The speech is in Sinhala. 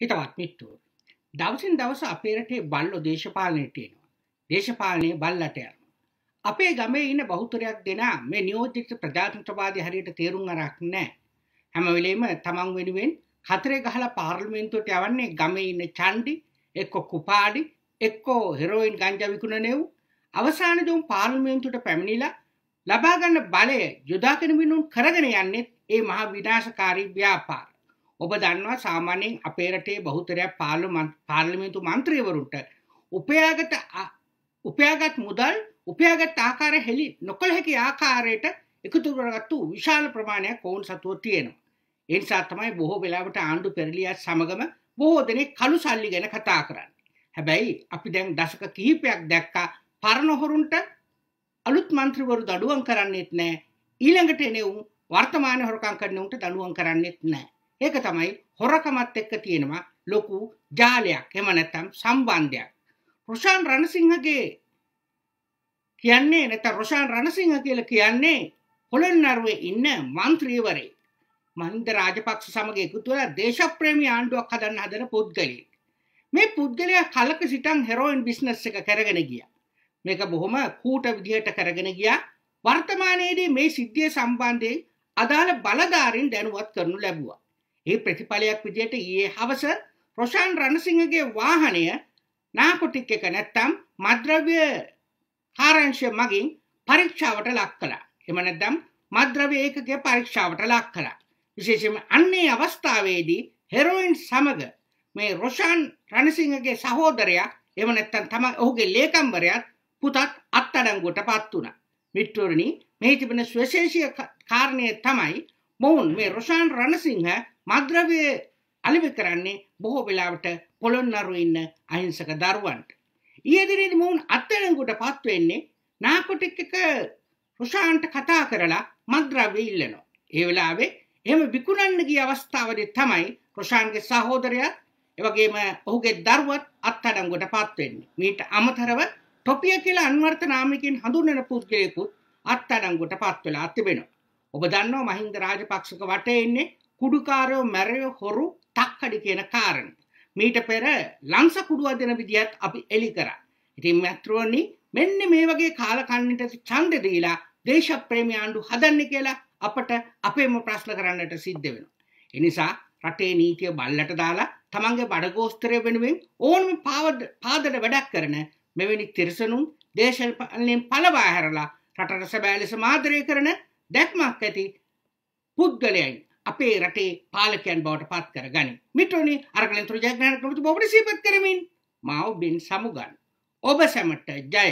හිතවත් මිත්තුව. දවසින් දවස අපේ රටේ බල්ලෝ දේශපාලනයට එනවා. දේශපාලනයේ බල්ලට යනවා. අපේ ගමේ ඉන්න බහුතරයක් දෙනා මේ නියෝජිත ප්‍රජාතන්ත්‍රවාදී හරියට තේරුම් අරක් නැහැ. හැම වෙලෙම තමන් වෙනුවෙන් හතරේ ගහලා පාර්ලිමේන්තුවට යවන්නේ ගමේ ඉන්න චණ්ඩි, එක්ක කුපාඩි, එක්කෝ හෙරෝයින් ගංජා විකුණනේව්. අවසානයේ උන් පාර්ලිමේන්තුවට පැමිණිලා ලබා ගන්න බලය යොදාගෙන මිනුන් කරගෙන යන්නේ ඒ මහා විනාශකාරී ව්‍යාපාර. ඔබ දන්නවා සාමාන්‍යයෙන් අපේ රටේ බහුතරයක් පාර්ලිමේන්තු මන්ත්‍රීවරුන්ට උපයාගත උපයාගත් මුදල් උපයාගත් ආකාර හෙළි නොකළ හැකි ආකාරයට එකතු කරගත්තු විශාල ප්‍රමාණයක් ඔවුන් සතුව තියෙනවා. ඒ නිසා තමයි බොහෝ වෙලාවට ආණ්ඩු පෙරලියත් සමගම බොහෝ දෙනෙක් කළු සල්ලි ගැන කතා කරන්නේ. හැබැයි අපි දැන් දශක කිහිපයක් දැක්කා පරණ හොරුන්ට අලුත් මන්ත්‍රීවරු දඩුවම් කරන්නේත් නැහැ. ඊළඟට එන උන් වර්තමාන හොරකම් කරන උන්ට දඩුවම් කරන්නේත් නැහැ. ඒක තමයි හොරකමත් එක්ක තියෙනවා ලොකු ජාලයක්. එම නැත්තම් සම්බන්ධයක්. රොෂාන් රණසිංහගේ කියන්නේ නැත රොෂාන් රණසිංහ කියල කියන්නේ හොළන්නරුවේ ඉන්න මන්ත්‍රීවරේ මන්ද රාජපක්ෂ සමග එකුතුවල දේශප්‍රේමී ආණ්ඩුවක් හදන්න හදන පුද්ගලයෙක්. මේ පුද්ගලයා කලක සිටන් හෙරෝයින් බිස්නස් එක කරගෙන ගිය. මේක බොහොම කූට විදිහට කරගෙන ගියා. වර්තමානයේදී මේ සිද්ධිය සම්බන්ධයෙන් අදාළ බලධාරින් දැනුවත් කරනු ලැබුවා. ඒ ප්‍රතිඵලයක් විදියට ඊයේ හවස රොෂාන් රණසිංහගේ වාහනය නාකොටික් එක නැත්තම් මද්‍රව්‍ය කාරංශය මගින් පරීක්ෂාවට ලක් කළා. එම නැත්නම් මද්‍රව්‍ය ඒකකයේ පරීක්ෂාවට ලක් කළා. විශේෂයෙන්ම අන්නේ අවස්ථාවේදී හෙරෝයින් සමග මේ රොෂාන් රණසිංහගේ සහෝදරයා එම නැත්තම් තම ඔහුගේ ලේකම්වරයාත් පුතත් අත්අඩංගුවට පත් වුණා. මිත්‍රවරුනි මේ තිබෙන ස්වශේෂීය කාරණය තමයි මොවුන් මේ රොෂාන් රණසිංහ මද්‍රව්‍ය අලිවි කරන්නේ බොහෝ වෙලාවට පොළොන්නරු ඉන්න අහිංසක දරුවන්ට. ඊයේදිනේදී මොවුන් අත්අඩංගුවට පත් වෙන්නේ නාකොටික් එක රුෂාන්ට කතා කරලා මද්‍රව්‍ය ඉල්ලනවා. ඒ වෙලාවේ එහෙම විකුණන්න ගිය අවස්ථාවේදී තමයි රුෂාන්ගේ සහෝදරයා එවැගේම ඔහුගේ දරුවත් අත්අඩංගුවට පත් වෙන්නේ. මීට අමතරව ටොපිය කියලා අන්වර්ථ නාමයකින් හඳුන්වන පුද්ගලයෙකුත් අත්අඩංගුවට පත් වෙලා තිබෙනවා. ඔබ දන්නවා මහින්ද රාජපක්ෂක වටේ ඉන්නේ කුඩුකාරයෝ මැරයෝ හොරු තක්කඩි කියන කාරණ. මීට පෙර ලංස කුඩුව දෙන විදිහත් අපි එලි කරා. ඉතින් මැත්‍රෝනි මෙන්න මේ වගේ කාලකන්නට ඡන්ද දීලා දේශප්‍රේමී ආණ්ඩු හදන්න කියලා අපට අපේම ප්‍රශ්න කරන්නට සිද්ධ වෙනවා. ඒ නිසා රටේ නීතිය බල්ලට දාලා තමන්ගේ බඩගෝස්තරය වෙනුවෙන් ඕනම පාදට වැඩක් කරන මෙවැනි තිරසනුම් දේශපාලනයෙන් පළවා හැරලා රටට සැබෑ ලෙස මාදරය කරන දැක්මක් ඇති පුද්ගලයයි අපේ රටේ පාලකයන් බවට පත් කර ගනි. මිට්‍රෝනි අරගලෙන් තුර ජයග්‍රහණ කමතු බවට සීපත් කරමින් මාව බින් සමුගන්. ඔබ සැමට ජය